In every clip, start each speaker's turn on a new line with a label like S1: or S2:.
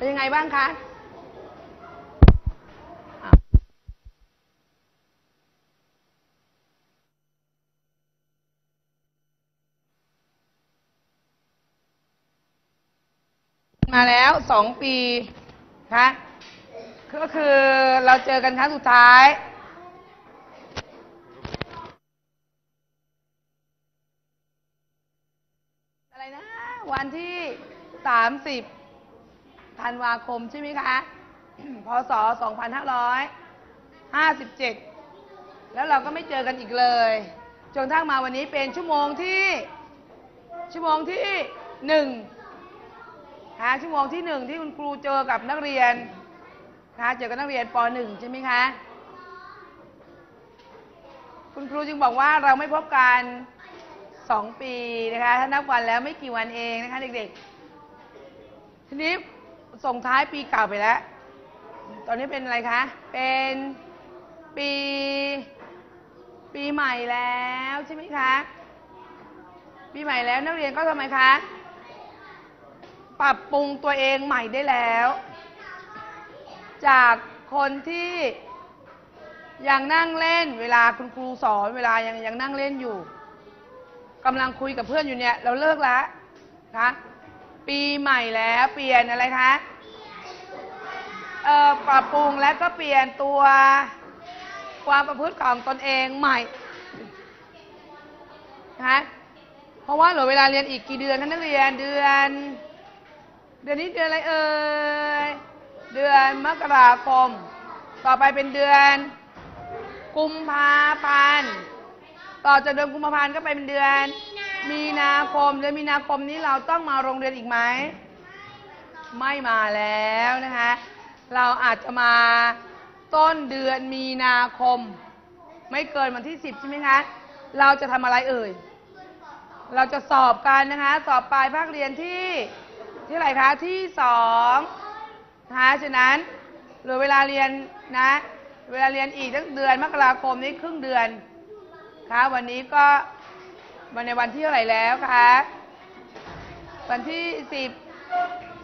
S1: เป็นยังไงบ้างคะอะมาแล้วสองปีคะก็คือเราเจอกันครั้งสุดท้าย อะไรนะ วันที่สามสิบ ธันวาคมใช่ไหมคะ พศสองพันห้าร้อยห้าสิบเจ็ดแล้วเราก็ไม่เจอกันอีกเลย จนทั้งมาวันนี้เป็นชั่วโมงที่ ชั่วโมงที่หนึ่งหาชั่วโมงที่หนึ่งที่คุณครูเจอกับนักเรียนนะคะเจอกับนักเรียนปหนึ่งใช่ไหมคะ คุณครูจึงบอกว่าเราไม่พบกันสองปีนะคะ ถ้านับวันแล้วไม่กี่วันเองนะคะเด็กๆ ทีนี้ ส่งท้ายปีเก่าไปแล้ว ตอนนี้เป็นอะไรคะ เป็นปี ปีใหม่แล้วใช่ไหมคะ ปีใหม่แล้วนักเรียนก็ทำไมคะ ปรับปรุงตัวเองใหม่ได้แล้ว จากคนที่ยังนั่งเล่น เวลาคุณครูสอนเวลายังยังนั่งเล่นอยู่กำลังคุยกับเพื่อนอยู่เนี่ย เราเลิกแล้วนะ ปีใหม่แล้วเปลี่ยนอะไรคะเอ่อปรับปรุงและก็เปลี่ยนตัวความประพฤติของตนเองใหม่นะคะเพราะว่าเหลือเวลาเรียนอีกกี่เดือนนะนักเรียนเดือน เดือนนี้เดือนอะไรเอ่ยเดือนมกราคม ต่อไปเป็นเดือน กุมภาพันธ์ต่อจากเดือนกุมภาพันธ์ก็ไปเป็นเดือน มีนาคมเดือนมีนาคมนี้เราต้องมาโรงเรียนอีกไหม ไม่มาแล้วนะคะ เราอาจจะมาต้นเดือนมีนาคม ไม่เกินวันที่สิบใช่ไหมคะเราจะทำอะไรเอ่ย เราจะสอบกันนะคะ สอบปลายภาคเรียนที่ที่อะไรคะที่สองนะคะฉะนั้นเหลือเวลาเรียนนะ เวลาเรียนอีกตั้งเดือนมกราคมนี้ครึ่งเดือนคะวันนี้ก็ วันในวันที่เท่าไหร่แล้วคะ วันที่สิบ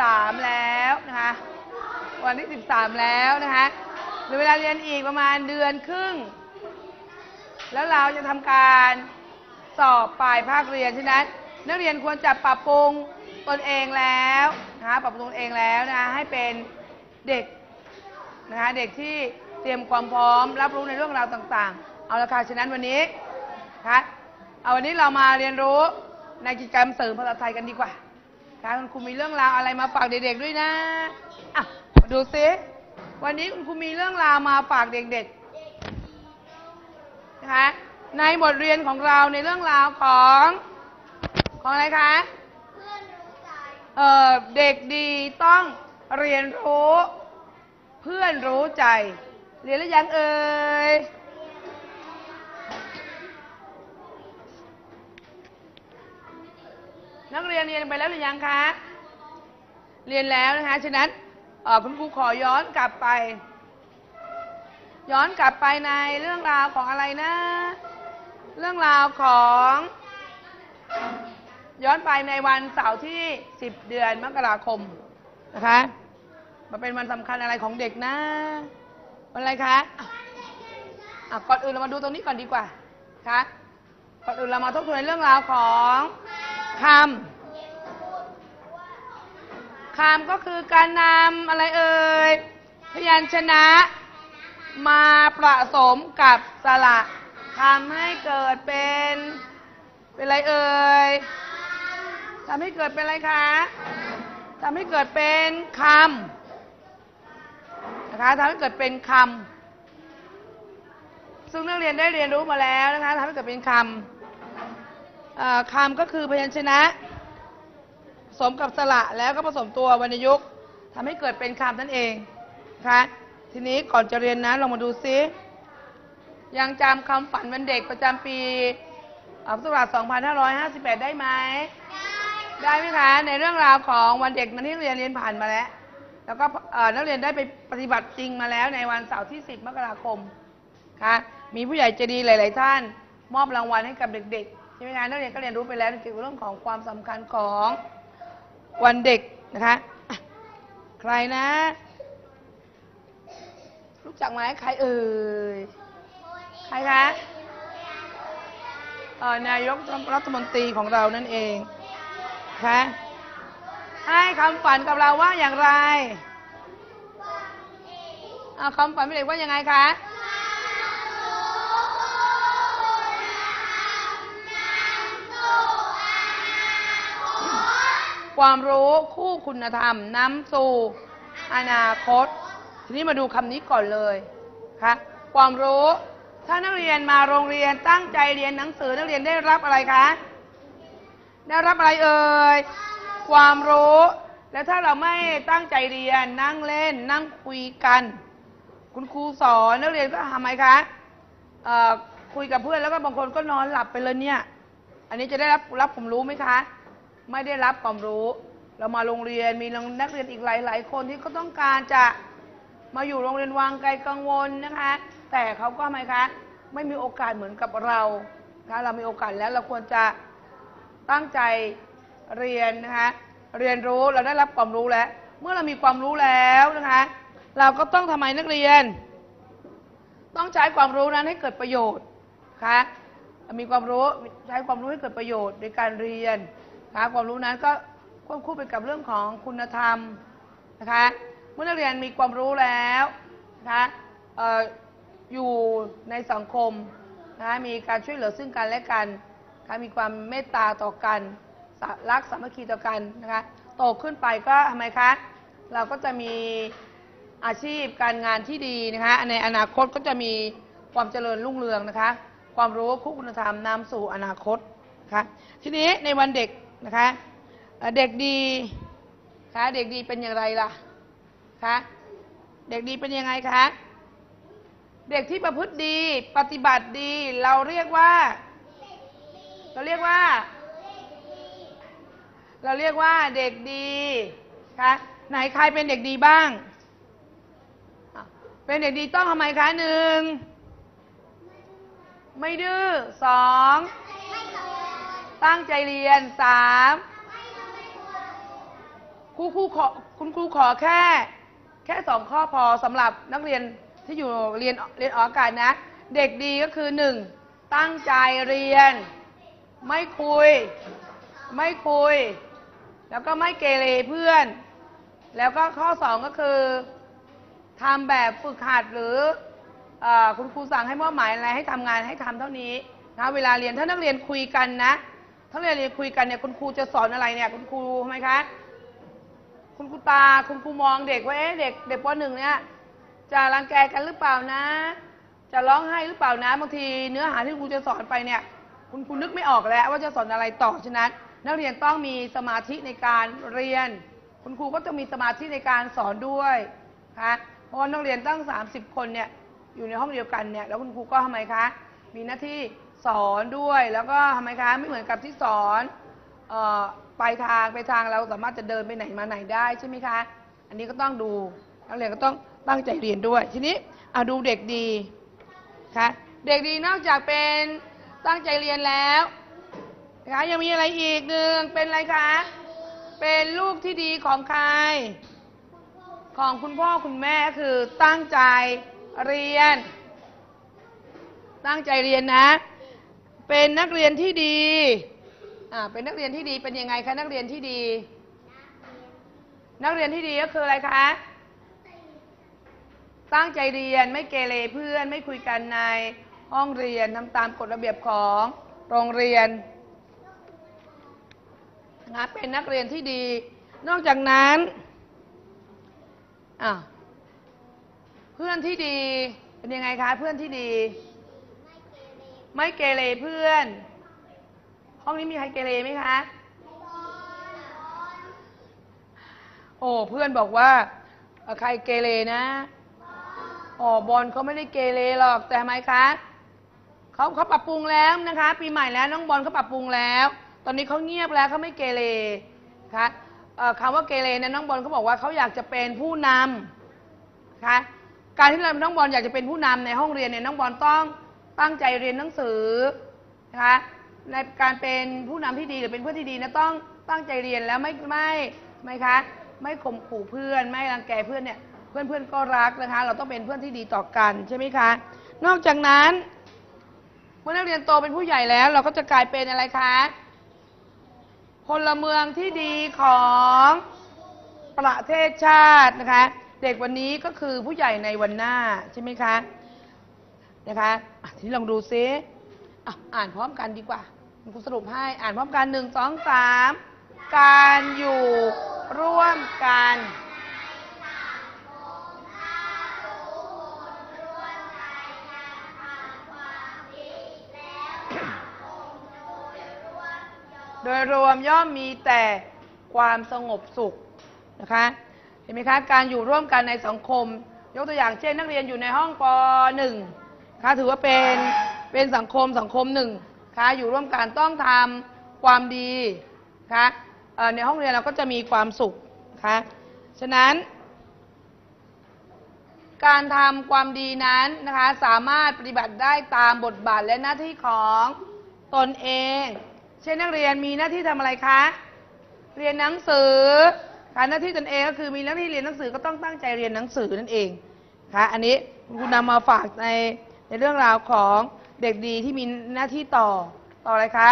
S1: สามแล้วนะคะ วันที่สิบสามแล้วนะคะเหลือเวลาเรียนอีกประมาณเดือนครึ่ง แล้วเราจะทำการสอบปลายภาคเรียนฉะนั้น นักเรียนควรจะปรับปรุงตนเองแล้วนะคะปรับปรุงตนเองแล้วนะคะให้เป็นเด็กนะคะเด็กที่เตรียมความพร้อมรับรู้ในเรื่องราวต่างๆ เอาละค่ะฉะนั้นวันนี้นะคะ เอาวันนี้เรามาเรียนรู้ในกิจกรรมเสริมภาษาไทยกันดีกว่าค่ะคุณครูมีเรื่องราวอะไรมาฝากเด็กๆด้วยนะอะดูซิวันนี้คุณครูมีเรื่องราวมาฝากเด็กๆนะคะในบทเรียนของเราในเรื่องราวของของอะไรคะเอ่อเด็กดีต้องเรียนรู้ เพื่อนรู้ใจ เรียนแล้วยังเอ่ย นักเรียนเรียนไปแล้วหรือยังคะ เรียนแล้วนะคะ ฉะนั้นคุณครูขอย้อนกลับไป ย้อนกลับไปในเรื่องราวของอะไรนะ เรื่องราวของ ย้อนไปในวันเสาร์ที่ 10 เดือนมกราคมนะคะมันเป็นวันสำคัญอะไรของเด็กนะวันอะไรคะอะอะก่อนอื่นเรามาดูตรงนี้ก่อนดีกว่า คะ ก่อนอื่นเรามาทบทวนเรื่องราวของ คำคำก็คือการนำอะไรเอ่ยพยัญชนะมาผสมกับสระทำให้เกิดเป็น เป็นอะไรเอ่ยทำให้เกิดเป็นอะไรคะทำให้เกิดเป็นคำนะคะทำให้เกิดเป็นคำซึ่งนักเรียนได้เรียนรู้มาแล้วนะคะทำให้เกิดเป็นคำ เอ่อคำก็คือพยัญชนะผสมกับสระแล้วก็ผสมตัววรรณยุกต์ทำให้เกิดเป็นคำนั่นเองนะคะทีนี้ก่อนจะเรียนนะลองมาดูซิยังจำคำฝันวันเด็กประจำปีอ่าพุทธศักราช2558 ได้ไหม ได้ไหมคะ ในเรื่องราวของวันเด็กนั้นที่นักเรียนเรียนผ่านมาแล้ว แล้วก็เอ่อนักเรียนได้ไปปฏิบัติจริงมาแล้วในวันเสาร์ที่ 10 มกราคมค่ะมีผู้ใหญ่ใจดีหลาย ๆ ท่าน มอบรางวัลให้กับเด็ก ๆ ใช่ไหมคะนักเรียนก็เรียนรู้ไปแล้วเกี่ยวกับเรื่องของความสำคัญของวันเด็กนะคะใครนะ รู้จักไหมใครเอ่ยใครคะเอ่อนายกรัฐมนตรีของเรานั่นเองคะให้คำฝันกับเราว่าอย่างไรเอาคำฝันพี่เด็กว่ายังไงคะ ความรู้คู่คุณธรรมนำสู่อนาคต ทีนี้มาดูคำนี้ก่อนเลยค่ะความรู้ถ้านักเรียนมาโรงเรียนตั้งใจเรียนหนังสือนักเรียนได้รับอะไรคะ ได้รับอะไรเอ่ยความรู้ แล้วถ้าเราไม่ตั้งใจเรียนนั่งเล่น นั่งคุยกัน คุณครูสอนนักเรียนก็ทำไมคะคุยกับเพื่อนแล้วก็บางคนก็นอนหลับไปเลยเนี่ย อันนี้จะได้รับรับความรู้ไหมคะ ไม่ได้รับความรู้ เรามาโรงเรียนมีนักเรียนอีกหลาย ๆ คนที่เขาต้องการจะมาอยู่โรงเรียนวังไกลกังวลนะคะ แต่เขาก็ไมคะไม่มีโอกาสเหมือนกับเรานะคะเรามีโอกาสแล้วเราควรจะตั้งใจเรียนนะคะเรียนรู้เราได้รับความรู้แล้ว เมื่อเรามีความรู้แล้วนะคะ เราก็ต้องทำไมนักเรียน ต้องใช้ความรู้นั้นให้เกิดประโยชน์นะคะมีความรู้ใช้ความรู้ให้เกิดประโยชน์ในการเรียน นะคะความรู้นั้นก็ควบคู่ไปกับเรื่องของคุณธรรมนะคะเมื่อนักเรียนมีความรู้แล้วนะคะอออยู่ในสังคมนะคะมีการช่วยเหลือซึ่งกันและกันนะคะมีความเมตตาต่อกันรักสามัคคีต่อกันนะคะโตขึ้นไปก็ทำไมคะเราก็จะมีอาชีพการงานที่ดีนะคะในอนาคตก็จะมีความเจริญรุ่งเรืองนะคะ ความรู้คู่คุณธรรมนำสู่อนาคตนะคะทีนี้ในวันเด็ก นะคะเด็กดีคะเด็กดีเป็นอย่างไรล่ะคะเด็กดีเป็นยังไงคะเด็กที่ประพฤติดีปฏิบัติดี เราเรียกว่า เราเรียกว่า เราเรียกว่าเด็กดีคะไหนใครเป็นเด็กดีบ้าง เป็นเด็กดีต้องทำไมคะหนึ่งไม่ดื้อสอง ตั้งใจเรียนสามครูครูขอคุณครูขอแค่ แค่สองข้อพอสำหรับนักเรียนที่อยู่เรียนเรียนออกอากาศนะ เด็กดีก็คือหนึ่งตั้งใจเรียน ไม่คุย ไม่คุย แล้วก็ไม่เกเรเพื่อน แล้วก็ข้อสองก็คือทำแบบฝึกหัดหรือออคุณครูสั่งให้มอบหมายอะไรให้ทำงานให้ทำเท่านี้นะเวลาเรียนถ้านักเรียนคุยกันนะ ถ้าเรียนเรียนคุยกันเนี่ยคุณครูจะสอนอะไรเนี่ย คุณครูทำไมคะ คุณครูตาคุณครูมองเด็กว่าเอ๊ะเด็กเด็กปหนึ่งเนี่ยจะรังแกกันหรือเปล่านะ จะร้องไห้หรือเปล่านะบางทีเนื้อหาที่ครูจะสอนไปเนี่ยคุณครูนึกไม่ออกแล้ว ว่าจะสอนอะไรต่อฉะนั้น นักเรียนต้องมีสมาธิในการเรียน คุณครูก็จะมีสมาธิในการสอนด้วยค่ะเพราะว่านักเรียนตั้ง 30 คนเนี่ยอยู่ในห้องเดียวกันเนี่ยแล้วคุณครูก็ทำไมคะ มีหน้าที่ สอนด้วยแล้วก็ทำไมคะไม่เหมือนกับที่สอนออไปทางไปทางเราสามารถจะเดินไปไหนมาไหนได้ใช่ไหมคะ อันนี้ก็ต้องดูนักเรียนก็ต้องตั้งใจเรียนด้วย ทีนี้เอาดูเด็กดีคะเด็กดีนอกจากเป็นตั้งใจเรียนแล้วนะคะยังมีอะไรอีกหนึ่งเป็นอะไรคะเป็นลูกที่ดีของใคร ของคุณพ่อคุณแม่คือตั้งใจเรียน ตั้งใจเรียนนะ เป็นนักเรียนที่ดีอ่าเป็นนักเรียนที่ดีเป็นยังไงคะนักเรียนที่ดี นักเรียนที่ดีก็คืออะไรคะ ตั้งใจเรียนไม่เกเรเพื่อนไม่คุยกันในห้องเรียนทำตามกฎระเบียบของโรงเรียนนะเป็นนักเรียนที่ดี นอกจากนั้นอะเพื่อนที่ดีเป็นยังไงคะ เพื่อนที่ดี ไม่เกเรเพื่อน ห้องนี้มีใครเกเรไหมคะ โอ้เพื่อนบอกว่าใครเกเรนะอ๋อบอลเขาไม่ได้เกเรหรอกแต่ทำไมคะเขาเขาปรับปรุงแล้วนะคะ ปีใหม่แล้วน้องบอลเขาปรับปรุงแล้ว ตอนนี้เขาเงียบแล้วเขาไม่เกเรคะเอ่อคำว่าเกเรเนี่ยน้องบอลเขาบอกว่าเขาอยากจะเป็นผู้นำนะคะการที่เราน้องบอลอยากจะเป็นผู้นำในห้องเรียนเนี่ยน้องบอลต้อง ตั้งใจเรียนหนังสือนะคะในการเป็นผู้นำที่ดีหรือเป็นเพื่อนที่ดีนะต้องตั้งใจเรียนแล้วไม่ไม่ไม่คะไม่ข่มขู่เพื่อน ไม่รังแกเพื่อนเนี่ยเพื่อนเพื่อนก็รักนะคะ เราต้องเป็นเพื่อนที่ดีต่อกันใช่ไหมคะ นอกจากนั้นเมื่อนักเรียนโตเป็นผู้ใหญ่แล้ว เราก็จะกลายเป็นอะไรคะพลเมืองที่ดีของประเทศชาตินะคะ เด็กวันนี้ก็คือผู้ใหญ่ในวันหน้าใช่ไหมคะ นะคะอะทีนี้ลองดูซิอะอ่านพร้อมกันดีกว่าคุณครูสรุปให้อ่านพร้อมกันหนึ่งสองสามการอยู่ร่วมกัน โดยรวมย่อมมีแต่ความสงบสุขนะคะ เห็นไหมคะ การอยู่ร่วมกันในสังคม ยกตัวอย่างเช่นนักเรียนอยู่ในห้องป .1 ค่ะถือว่าเป็นเป็นสังคมสังคมหนึ่งค่ะอยู่ร่วมกันต้องทำความดีค่ะในห้องเรียนเราก็จะมีความสุขค่ะฉะนั้น การทำความดีนั้นนะคะสามารถปฏิบัติได้ตามบทบาทและหน้าที่ของตนเอง เช่นนักเรียนมีหน้าที่ทำอะไรคะ เรียนหนังสือค่ะหน้าที่ตนเองก็คือมีหน้าที่เรียนหนังสือก็ต้องตั้งใจเรียนหนังสือนั่นเองค่ะอันนี้คุณนำมาฝากใน ในเรื่องราวของเด็กดีที่มีหน้าที่ต่อต่ออะไรคะ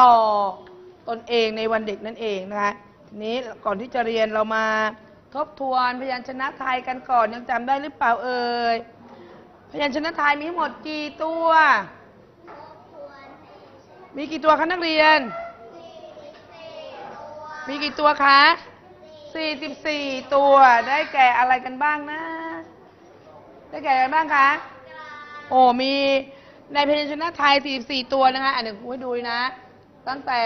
S1: ต่อตนเองในวันเด็กนั่นเองนะคะทีนี้ก่อนที่จะเรียนเรามาทบทวนพยัญชนะไทยกันก่อนยังจำได้หรือเปล่าเอ่ยพยัญชนะไทยมีทั้งหมดกี่ตัว มีกี่ตัวคะนักเรียน มีกี่ตัวคะ44 ตัว ได้แก่อะไรกันบ้างนะ ได้แก่อะไรบ้างคะ โอ้มีในเพยัญชนะไทย 44 ตัวนะคะอันหนึ่งครูให้ดูนะ ตั้งแต่